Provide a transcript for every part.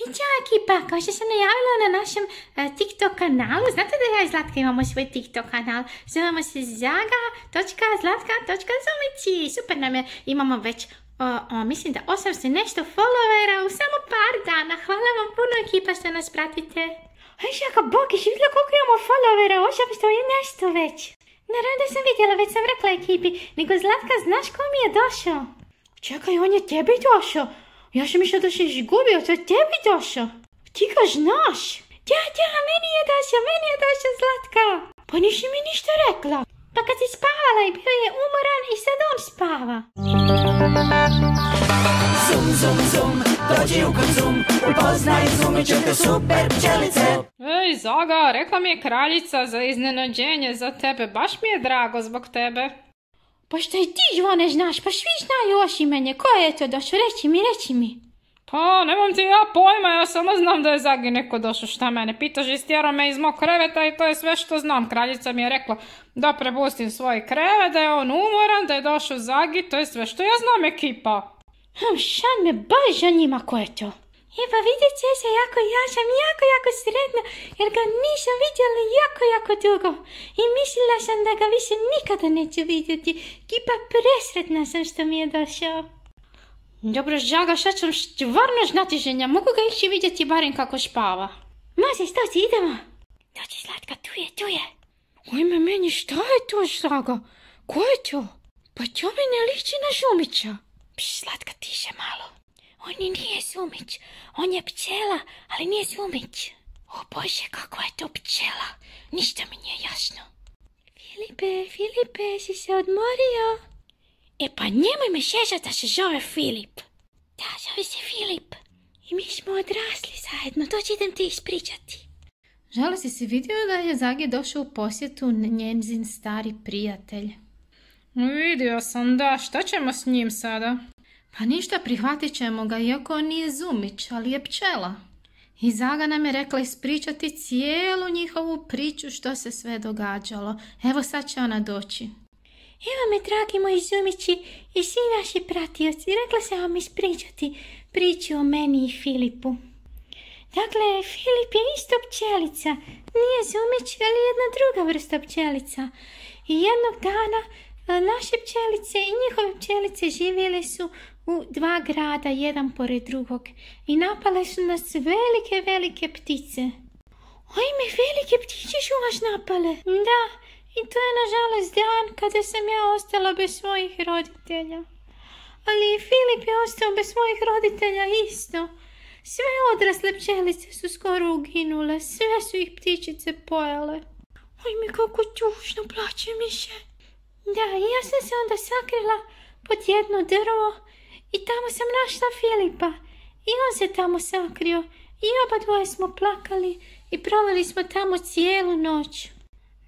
I čao ekipa, kao što sam najavila na našem e, TikTok kanalu, znate da ja i Zlatka imamo svoj TikTok kanal, zovemo se zaga.zlatka.zumići, super nam je, imamo već, mislim da 800 nešto followera u samo par dana, hvala vam puno ekipa što nas pratite. Aj šaka bogiš, vidjela koliko imamo followera, što je nešto već. Naravno da sam vidjela, već sam rekla ekipi, nego Zlatka, znaš ko mi je došao? Čekaj, on je tebi došao. Ja sam mišla da si izgubio, to je tebi došao. Ti ga znaš? Ja, ja, meni je došao, meni je došao Zlatka. Pa nisi mi ništa rekla. Pa kad si spavala i bio je umoran i sad on spava. Zum, zum, zum, dođi u konzum, upoznaj zumit ćete super pčelice. Ej, Zaga, rekla mi je kraljica za iznenađenje za tebe, baš mi je drago zbog tebe. Pa šta i ti Žvone znaš, pa svi znaju osim mene, ko je to došao, reći mi, reći mi. Pa, nemam ti ja pojma, ja samo znam da je Zagi neko došao, šta mene pitaš, istjerao me iz mog kreveta i to je sve što znam. Kraljica mi je rekla da prepustim svoj krevet, da je on umoran, da je došao Zagi, to je sve što ja znam ekipa. Hm, šan me baš zanima ko je to. E pa vidjet će se jako, ja sam jako, jako sretna jer ga nisam vidjela jako, jako dugo. I mislila sam da ga više nikada neću vidjeti. Kipa presretna sam što mi je došao. Dobro, Žaga, šta ću stvarno znati ženja, mogu ga ići vidjeti barem kako špava. Može, stoci, idemo. Dođi, Slatka, tu je, tu je. Ojme, meni šta je to, Žaga? Ko je to? Pa to mi ne liči na Žumića. Pš, Slatka, tiše malo. On nije sumić, on je pčela, ali nije sumić. O Bože, kako je to pčela, ništa mi nije jasno. Filipe, Filipe, si se odmorio? E pa nemoj me šežat da se zove Filip. Da, zove se Filip. I mi smo odrasli zajedno, doći idem ti ispričati. Žali si si vidio da je Zagi došao u posjetu njenzin stari prijatelj? Vidio sam, da. Šta ćemo s njim sada? Pa ništa, prihvatit ćemo ga, iako on nije zumić, ali je pčela. I Zaga nam je rekla ispričati cijelu njihovu priču što se sve događalo. Evo sad će ona doći. Evo me, dragi moji zumići i svi naši pratioci, rekla sam vam ispričati priču o meni i Filipu. Dakle, Filip je isto pčelica, nije zumić, ali jedna druga vrsta pčelica. I jednog dana naše pčelice i njihove pčelice živjeli su u dva grada, jedan pored drugog, i napale su nas velike, velike ptice. Ojme, velike ptiće su vas napale. Da, i to je nažalost dan kada sam ja ostala bez svojih roditelja. Ali i Filip je ostao bez svojih roditelja isto. Sve odrasle pčelice su skoro uginule, sve su ih ptičice pojale. Ojme, kako tužno plaće mi se. Da, i ja sam se onda sakrila pod jedno drvo i tamo sam našla Filipa. I on se tamo sakrio. I oba dvoje smo plakali i proveli smo tamo cijelu noć.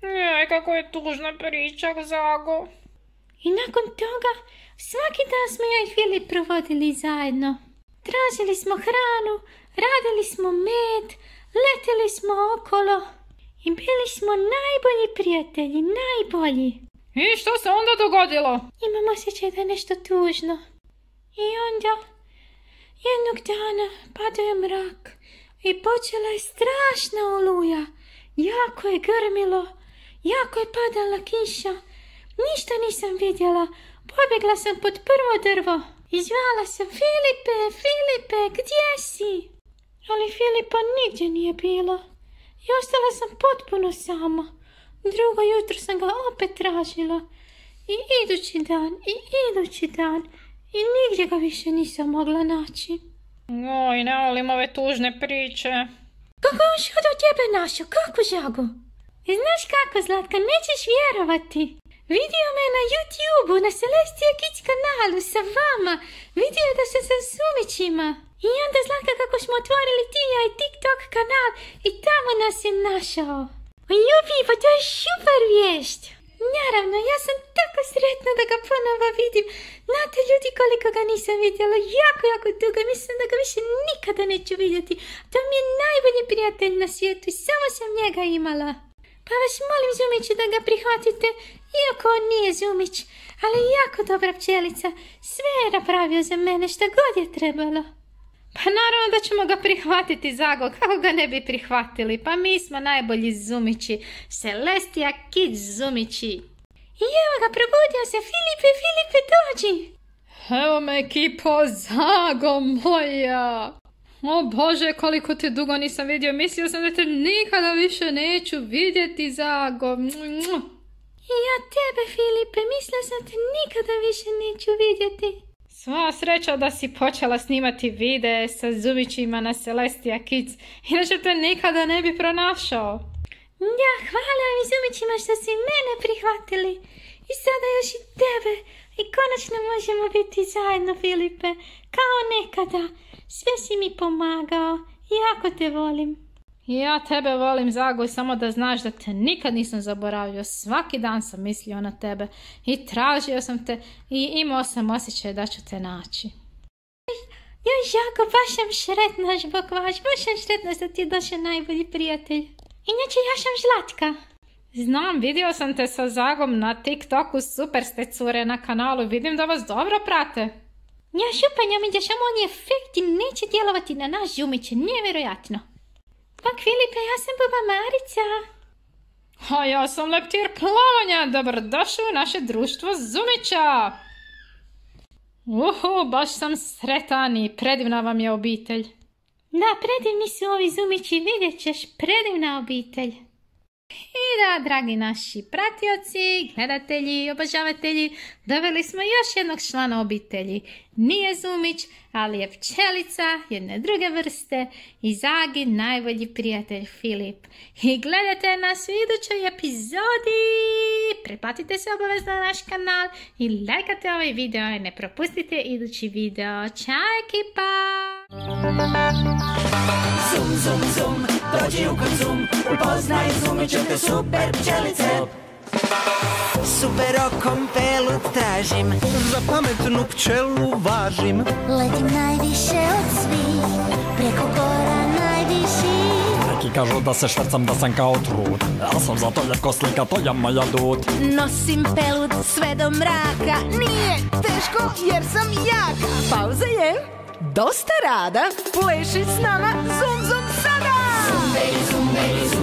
Jaj, kako je tužna priča, Zago. I nakon toga, svaki dan smo ja i Filip provodili zajedno. Tražili smo hranu, radili smo med, letili smo okolo i bili smo najbolji prijatelji, najbolji. I što se onda dogodilo? Imam osjećaj da je nešto tužno. I onda jednog dana padao je mrak i počela je strašna oluja. Jako je grmilo, jako je padala kiša. Ništa nisam vidjela. Pobjegla sam pod prvo drvo i zvala sam Filipe, Filipe, gdje si? Ali Filipa nigdje nije bilo i ostala sam potpuno sama. Drugo jutro sam ga opet tražila i idući dan i idući dan i nigdje ga više nisam mogla naći. Oj, ne volim ove tužne priče. Kako on što do tebe našao? Kako žago? Znaš kako, Zlatka, nećeš vjerovati. Vidio me na YouTube-u, na Celestia Kids kanalu sa vama. Vidio da sam sa sumićima. I onda Zlatka kako smo otvorili ti ja i TikTok kanal i tamo nas je našao. Jupi, pa to je super vijest. Naravno, ja sam sretna da ga ponovo vidim. Znate ljudi koliko ga nisam vidjela, jako, jako dugo. Mislim da ga više nikada neću vidjeti. To mi je najbolji prijatelj na svijetu i samo sam njega imala. Pa vas molim Zumiću da ga prihvatite, iako on nije Zumić, ali jako dobra pčelica. Sve je napravio za mene što god je trebalo. Pa naravno da ćemo ga prihvatiti, Zago. Kako ga ne bi prihvatili? Pa mi smo najbolji zumići. Celestia Kids zumići. I evo ga, probudio se. Filipe, Filipe, dođi. Evo me ekipo, Zago moja. O Bože, koliko te dugo nisam vidio. Mislio sam da te nikada više neću vidjeti, Zago. I ja tebe, Filipe, mislila sam te nikada više neću vidjeti. Sva sreća da si počela snimati videe sa zumićima na Celestia Kids, inače te nikada ne bi pronašao. Ja, hvala vam što si mene prihvatili. I sada još i tebe. I konačno možemo biti zajedno, Filipe. Kao nekada. Sve si mi pomagao. Jako te volim. Ja tebe volim Zagoj, samo da znaš da te nikad nisam zaboravio. Svaki dan sam mislio na tebe i tražio sam te i imao sam osjećaj da ću te naći. Ja, jako, baš sam šretna zbog vaš, baš sam šretna da ti je došao najbolji prijatelj. Inače, ja sam Žlatka. Znam, vidio sam te sa Zagom na TikToku, super ste cure na kanalu, vidim da vas dobro prate. Ja šupanja mi da samo on je efekt i neće djelovati na naš žumiće, nevjerojatno. Pak Filipe, ja sam baba Marica. A ja sam leptir plavanja, dobrodošli u naše društvo Zumića. Uhu, baš sam sretan i predivna vam je obitelj. Da, predivni su ovi Zumići, vidjet ćeš, predivna obitelj. I da, dragi naši pratioci, gledatelji, obožavatelji, doveli smo još jednog člana obitelji. Nije Zumić, ali je pčelica jedne druge vrste i Zagi najbolji prijatelj Filip. I gledajte nas u idućoj epizodi. Preplatite se obavezno na naš kanal i lajkate ovaj video i ne propustite idući video. Ćao ekipa! Zum, zum, zum, dođi u konzum Upoznaj zumit ćete super pčelice. Super okom pelu tražim. Za pametnu pčelu važim. Letim najviše od svih Preko gora najviši. Neki kažu da se švrcam da sam kao trud Ja sam zato ljepko slika, to je moja dud Nosim pelud sve do mraka Nije teško jer sam jaka. Pauza je dosta rada Pleši s nama zum zum sada! Zumberi, zumberi, zumberi